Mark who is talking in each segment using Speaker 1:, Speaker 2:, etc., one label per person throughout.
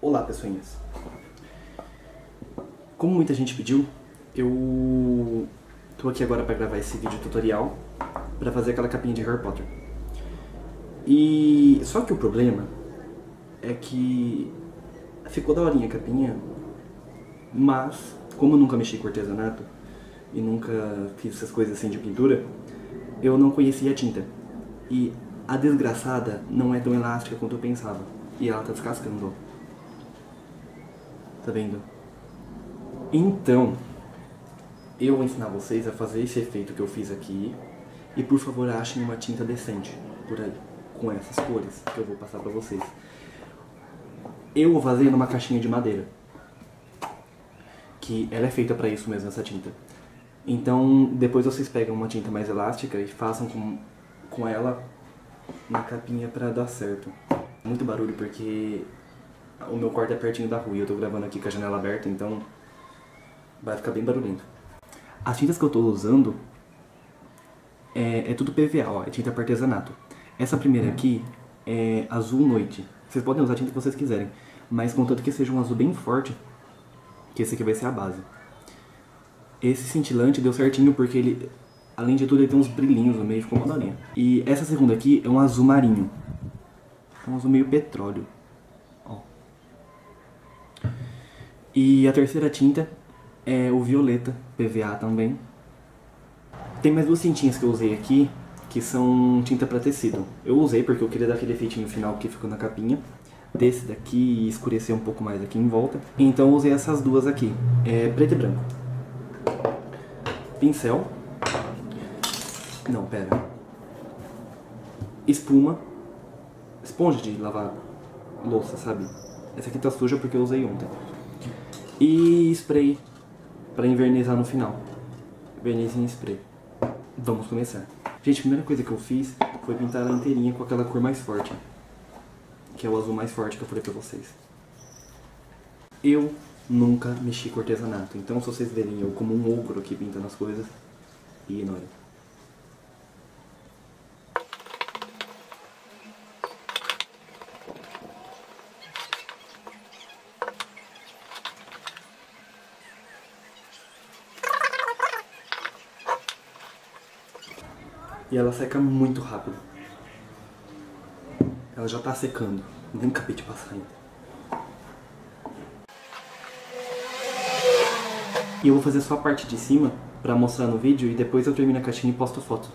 Speaker 1: Olá, pessoinhas. Como muita gente pediu, eu tô aqui agora para gravar esse vídeo tutorial para fazer aquela capinha de Harry Potter. E só que o problema é que ficou daorinha a capinha, mas como eu nunca mexi com artesanato e nunca fiz essas coisas assim de pintura, eu não conhecia a tinta. E a desgraçada não é tão elástica quanto eu pensava. E ela tá descascando. Tá vendo? Então, eu vou ensinar vocês a fazer esse efeito que eu fiz aqui. E por favor, achem uma tinta decente por aí, com essas cores que eu vou passar pra vocês. Eu vou fazer numa caixinha de madeira. Que ela é feita pra isso mesmo, essa tinta. Então, depois vocês pegam uma tinta mais elástica e façam com, com ela na capinha pra dar certo. Muito barulho porque o meu quarto é pertinho da rua e eu tô gravando aqui com a janela aberta, então vai ficar bem barulhento. As tintas que eu tô usando é, é tudo PVA, ó, é tinta para artesanato. Essa primeira aqui é azul noite. Vocês podem usar a tinta que vocês quiserem, mas contanto que seja um azul bem forte, que esse aqui vai ser a base. Esse cintilante deu certinho porque ele, além de tudo, ele tem uns brilhinhos no meio, ficou uma dalinha. E essa segunda aqui é um azul marinho. É um azul meio petróleo. E a terceira tinta é o violeta, PVA também. Tem mais duas tintinhas que eu usei aqui, que são tinta para tecido. Eu usei porque eu queria dar aquele efeitinho final que ficou na capinha. Desse daqui e escurecer um pouco mais aqui em volta. Então eu usei essas duas aqui, é preto e branco. Pincel. Não, pera. Espuma. Esponja de lavar louça, sabe? Essa aqui tá suja porque eu usei ontem. E spray para invernizar no final. Verniz em spray. Vamos começar. Gente, a primeira coisa que eu fiz foi pintar ela inteirinha com aquela cor mais forte. Que é o azul mais forte que eu falei pra vocês. Eu nunca mexi com artesanato. Então se vocês verem eu como um ogro aqui pintando as coisas, ignorem. E ela seca muito rápido. Ela já tá secando. Nem acabei de passar ainda. E eu vou fazer só a parte de cima pra mostrar no vídeo e depois eu termino a caixinha e posto foto.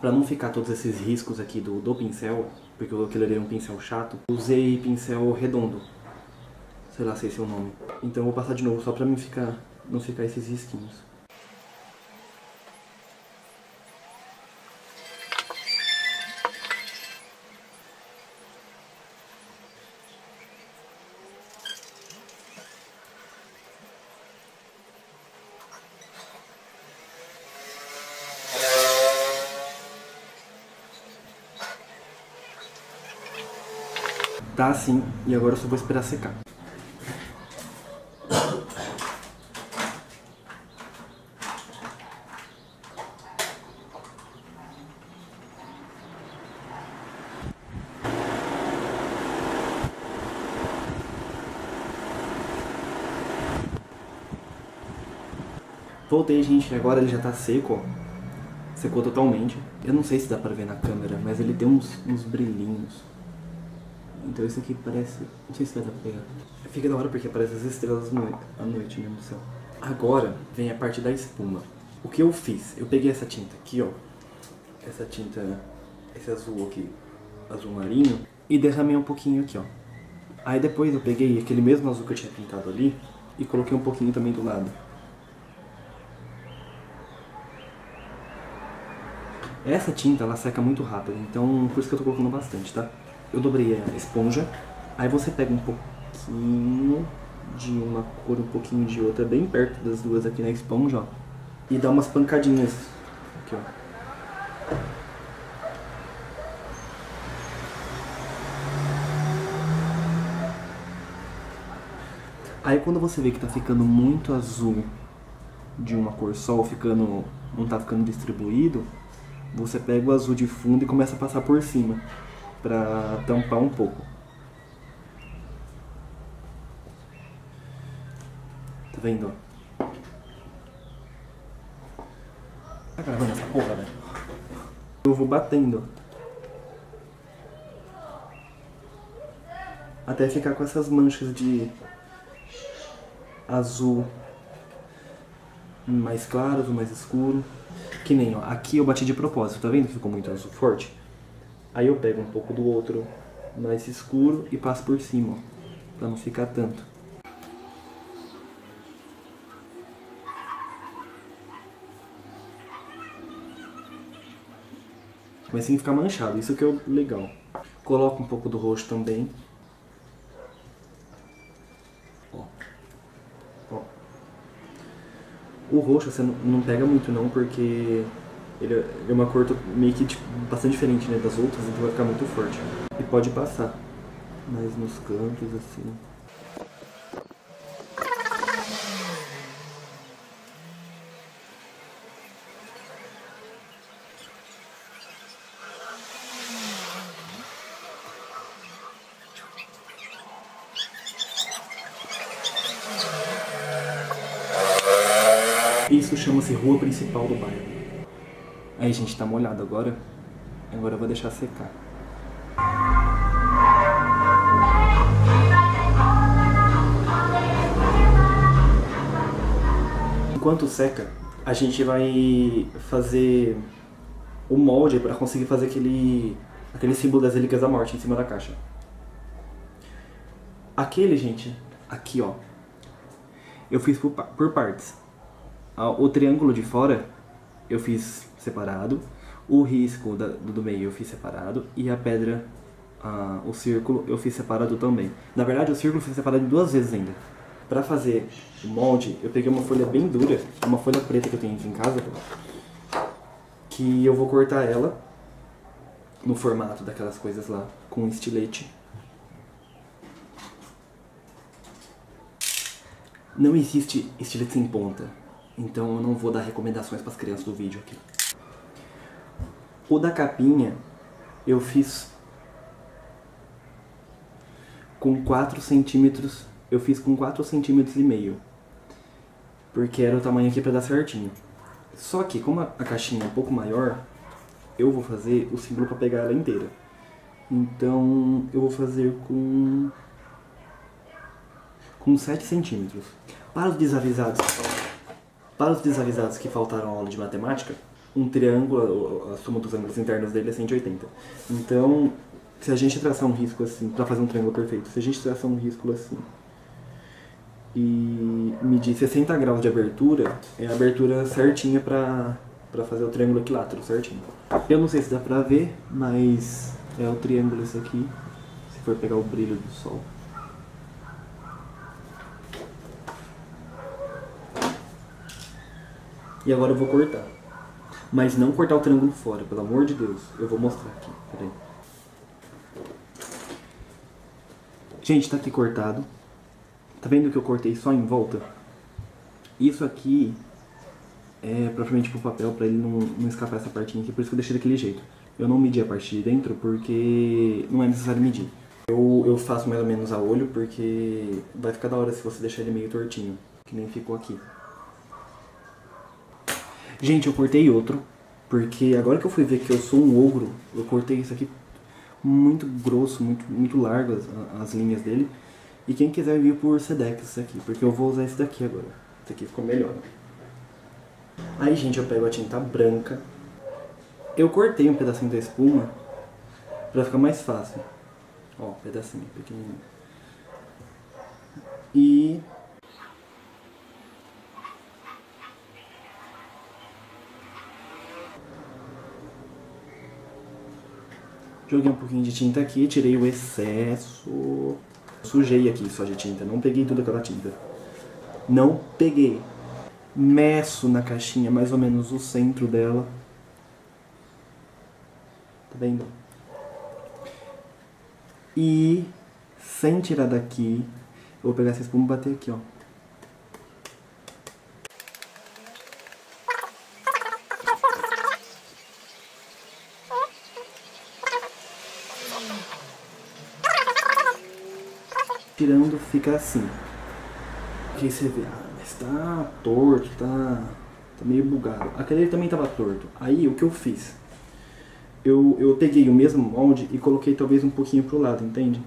Speaker 1: Pra não ficar todos esses riscos aqui do, do pincel, porque eu queria um pincel chato, usei pincel redondo. Sei lá se esse é o nome. Então eu vou passar de novo só pra mim ficar, não ficar esses risquinhos. Tá assim, e agora eu só vou esperar secar. Voltei, gente, agora ele já tá seco, ó. Secou totalmente. Eu não sei se dá pra ver na câmera, mas ele tem uns, uns brilhinhos. Então esse aqui parece... Não sei se vai dar pra pegar. Fica da hora porque aparece as estrelas à noite mesmo no céu. Agora vem a parte da espuma. O que eu fiz? Eu peguei essa tinta aqui, ó. Essa tinta... Esse azul aqui, azul marinho. E derramei um pouquinho aqui, ó. Aí depois eu peguei aquele mesmo azul que eu tinha pintado ali e coloquei um pouquinho também do lado. Essa tinta, ela seca muito rápido, então por isso que eu tô colocando bastante, tá? Eu dobrei a esponja, aí você pega um pouquinho de uma cor, um pouquinho de outra, bem perto das duas aqui na esponja, ó. E dá umas pancadinhas aqui, ó. Aí quando você vê que tá ficando muito azul de uma cor só, ficando, não tá ficando distribuído, você pega o azul de fundo e começa a passar por cima, para tampar um pouco. Tá vendo? Tá gravando essa porra, velho? Eu vou batendo. Até ficar com essas manchas de azul mais claras, mais escuro. Que nem, ó, aqui eu bati de propósito, tá vendo que ficou muito azul forte? Aí eu pego um pouco do outro mais escuro e passo por cima, ó, pra não ficar tanto. Mas sem ficar manchado, isso que é o legal. Coloco um pouco do roxo também. Ó. Ó. O roxo você não pega muito não, porque ele é uma cor meio que tipo, bastante diferente né, das outras, então vai ficar muito forte. E pode passar, mas nos cantos assim. Isso chama-se rua principal do bairro. Aí, gente, tá molhado agora. Agora eu vou deixar secar. Enquanto seca, a gente vai fazer o molde para conseguir fazer aquele, aquele símbolo das relíquias da morte em cima da caixa. Aquele, gente, aqui ó, eu fiz por, por partes. O triângulo de fora eu fiz separado, o risco da, do meio eu fiz separado e a pedra, o círculo eu fiz separado também. Na verdade o círculo foi separado duas vezes ainda. Para fazer o molde, eu peguei uma folha bem dura, uma folha preta que eu tenho aqui em casa, que eu vou cortar ela no formato daquelas coisas lá, com um estilete. Não existe estilete sem ponta. Então eu não vou dar recomendações para as crianças do vídeo aqui. O da capinha eu fiz com 4 centímetros, eu fiz com 4 centímetros e meio. Porque era o tamanho aqui para dar certinho. Só que como a caixinha é um pouco maior, eu vou fazer o símbolo para pegar ela inteira. Então eu vou fazer com com 7 centímetros. Para os desavisados, para os desavisados que faltaram a aula de matemática, um triângulo, a soma dos ângulos internos dele é 180. Então, se a gente traçar um risco assim, para fazer um triângulo perfeito, se a gente traçar um risco assim e medir 60 graus de abertura, é a abertura certinha para para fazer o triângulo equilátero certinho. Eu não sei se dá pra ver, mas é o triângulo esse aqui, se for pegar o brilho do sol. E agora eu vou cortar. Mas não cortar o triângulo fora, pelo amor de Deus. Eu vou mostrar aqui, peraí. Gente, tá aqui cortado. Tá vendo que eu cortei só em volta? Isso aqui é propriamente pro papel, pra ele não, não escapar essa partinha aqui, por isso que eu deixei daquele jeito. Eu não medi a parte de dentro porque não é necessário medir. Eu, eu faço mais ou menos a olho porque vai ficar da hora se você deixar ele meio tortinho, que nem ficou aqui. Gente, eu cortei outro, porque agora que eu fui ver que eu sou um ogro, eu cortei isso aqui muito grosso, muito, muito largo as, as linhas dele. E quem quiser vir por Sedex isso aqui, porque eu vou usar esse daqui agora. Esse aqui ficou melhor. Aí, gente, eu pego a tinta branca. Eu cortei um pedacinho da espuma pra ficar mais fácil. Ó, pedacinho pequenininho. E Joguei um pouquinho de tinta aqui, tirei o excesso. Sujei aqui só de tinta, não peguei toda aquela tinta. Não peguei. Meço na caixinha mais ou menos o centro dela. Tá vendo? E sem tirar daqui, eu vou pegar essa espuma e bater aqui, ó. Tirando fica assim. Aqui você vê, Mas tá torto, tá, tá meio bugado. Aquele também tava torto. Aí o que eu fiz? Eu, eu peguei o mesmo molde e coloquei talvez um pouquinho pro lado, entende?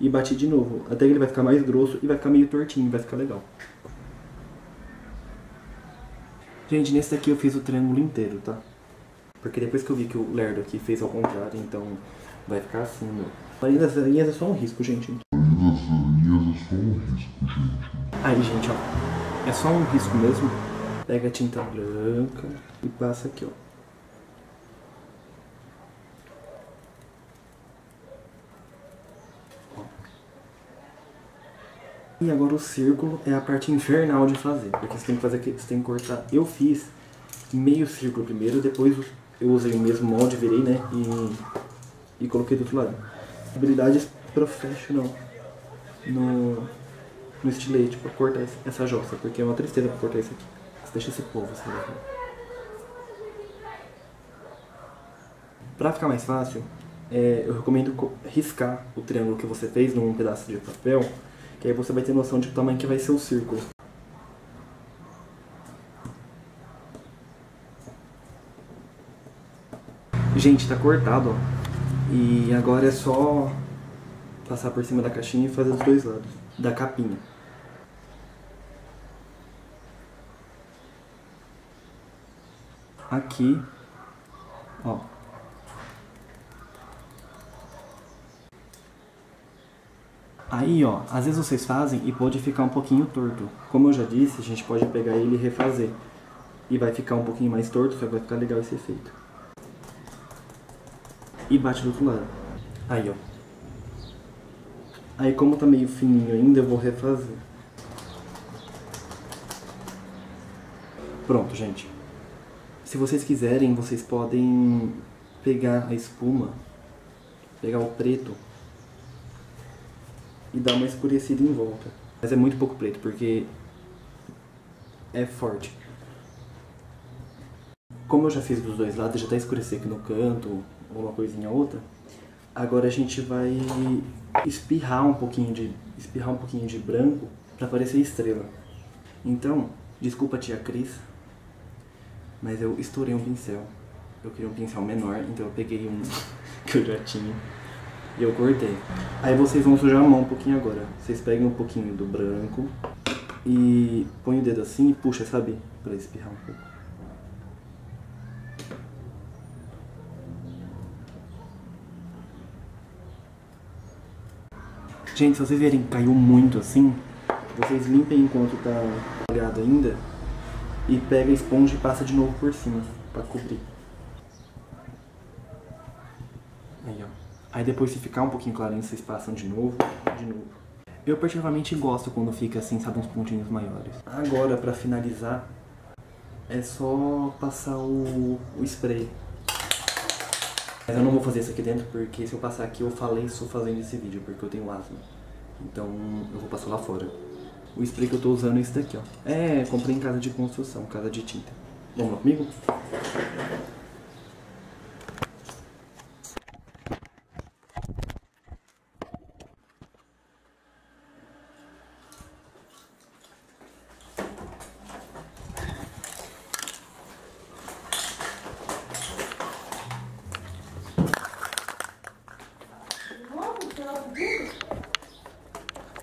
Speaker 1: E bati de novo, até que ele vai ficar mais grosso e vai ficar meio tortinho, vai ficar legal. Gente, nesse daqui eu fiz o triângulo inteiro, tá? Porque depois que eu vi que o Lerdo aqui fez ao contrário, então vai ficar assim, meu. Além das linhas é só um risco, gente.
Speaker 2: Linhas é só um risco, gente.
Speaker 1: Aí, gente, ó. É só um risco mesmo. Pega a tinta branca e passa aqui, ó. E agora o círculo é a parte infernal de fazer, porque você tem que fazer aqui, você tem que cortar. Eu fiz meio círculo primeiro, depois eu usei o mesmo molde, virei, né, e, e coloquei do outro lado. Habilidades professional no, no estilete pra cortar essa jossa, porque é uma tristeza pra cortar isso aqui. Você deixa esse povo, vai ver. Pra ficar mais fácil, é, eu recomendo riscar o triângulo que você fez num pedaço de papel que aí você vai ter noção de que tamanho que vai ser o círculo. Gente, tá cortado, ó. E agora é só passar por cima da caixinha e fazer os dois lados da capinha. Aqui, ó, Aí, ó, às vezes vocês fazem e pode ficar um pouquinho torto. Como eu já disse, a gente pode pegar ele e refazer. E vai ficar um pouquinho mais torto, vai ficar legal esse efeito. E bate do outro lado. Aí, ó. Aí, como tá meio fininho ainda, eu vou refazer. Pronto, gente. Se vocês quiserem, vocês podem pegar a espuma, pegar o preto e dar uma escurecida em volta. Mas é muito pouco preto, porque é forte. Como eu já fiz dos dois lados, já tá escurecer aqui no canto, uma coisinha ou outra, agora a gente vai espirrar um pouquinho de, espirrar um pouquinho de branco para parecer estrela. Então, desculpa tia Cris, mas eu estourei um pincel. Eu queria um pincel menor, então eu peguei um que eu já tinha e eu cortei. Aí vocês vão sujar a mão um pouquinho agora. Vocês pegam um pouquinho do branco e põe o dedo assim e puxa, sabe? Pra espirrar um pouco. Gente, se vocês verem que caiu muito assim, vocês limpem enquanto tá molhado ainda e pega a esponja e passa de novo por cima pra cobrir. Aí, ó. Aí depois se ficar um pouquinho clarinho, vocês passam de novo, de novo. Eu particularmente gosto quando fica assim, sabe, uns pontinhos maiores. Agora, pra finalizar, é só passar o, o spray. Mas eu não vou fazer isso aqui dentro, porque se eu passar aqui, eu falei isso fazendo esse vídeo, porque eu tenho asma. Então, eu vou passar lá fora. O spray que eu tô usando é esse daqui, ó. É, comprei em casa de construção, casa de tinta. Vamos lá comigo?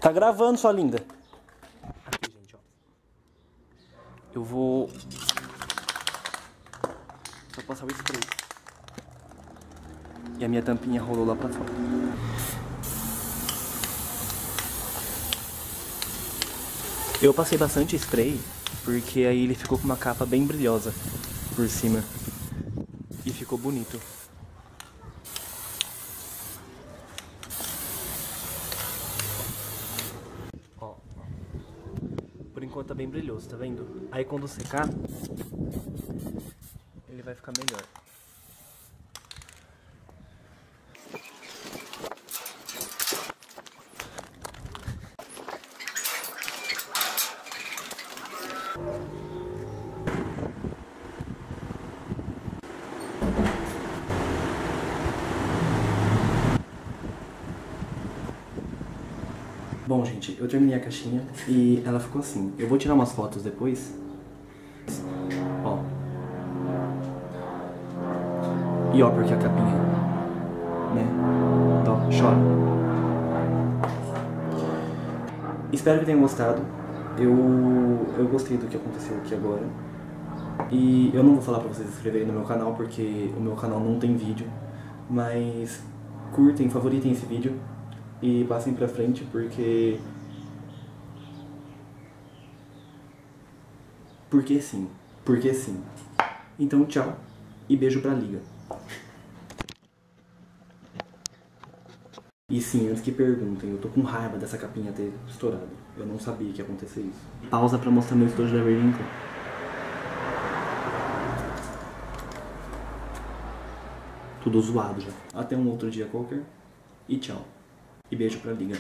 Speaker 1: Tá gravando, sua linda. Aqui, gente, ó. Eu vou... Só passar o spray. E a minha tampinha rolou lá pra fora. Eu passei bastante spray, porque aí ele ficou com uma capa bem brilhosa por cima. E ficou bonito. Enquanto tá bem brilhoso, tá vendo? Aí quando secar, ele vai ficar melhor. Bom, gente, eu terminei a caixinha e ela ficou assim. Eu vou tirar umas fotos depois. Ó. E ó, porque a capinha, né? Então chora. Espero que tenham gostado. Eu, eu gostei do que aconteceu aqui agora. E eu não vou falar pra vocês se inscreverem no meu canal, porque o meu canal não tem vídeo. Mas curtem, favoritem esse vídeo e passem pra frente porque. Porque sim. Porque sim. Então tchau e beijo pra liga. E sim, antes que perguntem, eu tô com raiva dessa capinha ter estourado. Eu não sabia que ia acontecer isso. Pausa pra mostrar meu estojo da Verlinco. Tudo zoado já. Até um outro dia qualquer. E tchau. E beijo pra liga.